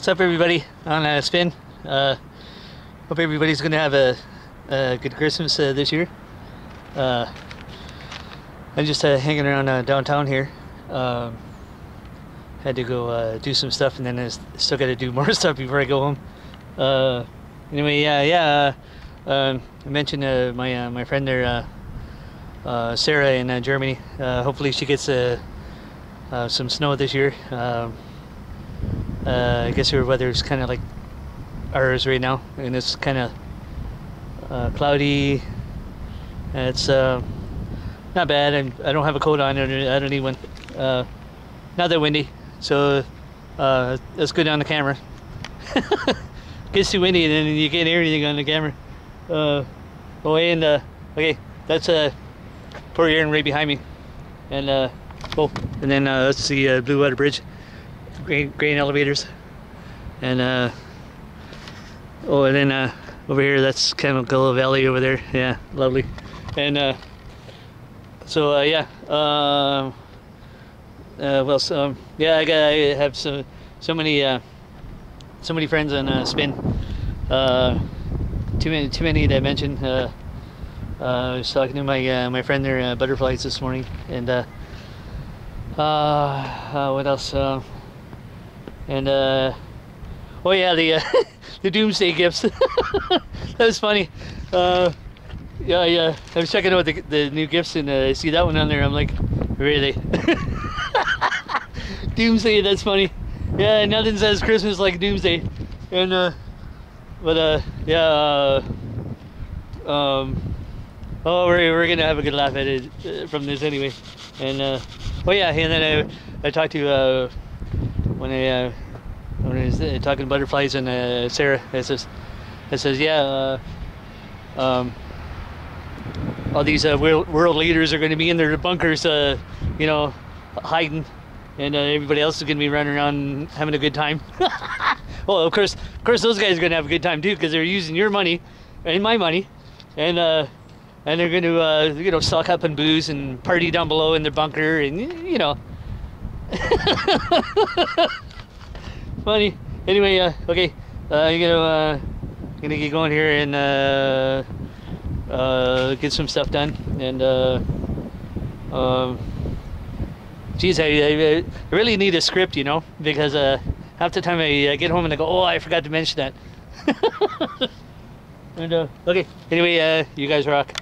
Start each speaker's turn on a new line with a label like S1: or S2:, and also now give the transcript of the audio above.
S1: What's up, everybody? On uh, Spin. Uh, hope everybody's going to have a, a, good Christmas uh, this year. Uh, I'm just uh, hanging around uh, downtown here. Um, had to go uh, do some stuff, and then I still got to do more stuff before I go home. Anyway, yeah, yeah. Um, I mentioned my my friend there, Sarah in Germany. Hopefully, she gets some snow this year. Um, uh, I guess your weather is kind of like ours right now, and it's kind of uh, cloudy. It's uh, not bad. I'm, I don't have a coat on. I don't, I need one. Uh, not that windy, so uh, that's good on the camera. Gets too windy, and then you can't hear anything on the camera. Uh, oh, and okay, that's uh, Port Huron right behind me, and uh, oh, and then that's the Blue Water Bridge grain, grain elevators. And uh, oh, and then uh, over here, that's Chemical Valley over there. Yeah, lovely. And uh, so uh, yeah, um, uh, well, so, um, yeah, I, got, I have so so many uh, so many friends on uh, Spin. Uh, too many too many to mention. Uh, uh, I was talking to my uh, my friend there, uh, Butterflies, this morning, and uh, uh, uh, what else? Uh, and uh, oh yeah, the uh, the Doomsday gifts. that was funny. Uh, yeah, yeah. I was checking out the, the new gifts and uh, I see that one on there. I'm like, really? Doomsday. That's funny. Yeah, nothing says Christmas like Doomsday. And uh, but uh, yeah. Uh, um, oh, we're we're gonna have a good laugh at it uh, from this anyway. And uh, oh yeah, and then I I talked to uh when I uh, when was talking butterflies and uh, Sarah, it says, it says, yeah, uh, um, all these uh, world, world leaders are going to be in their bunkers, uh, you know, hiding, and uh, everybody else is going to be running around having a good time. well, of course, of course, those guys are going to have a good time too because they're using your money and my money, and and they're going to you know stock up on booze and party down below in their bunker, and you know. Funny. Anyway, uh, okay, uh, I'm gonna uh, gonna get going here and uh, uh, get some stuff done. And uh, um, geez, I, I, really need a script, you know, because uh, half the time I, I get home and I go, oh, I forgot to mention that. and uh, okay, anyway, uh, you guys rock.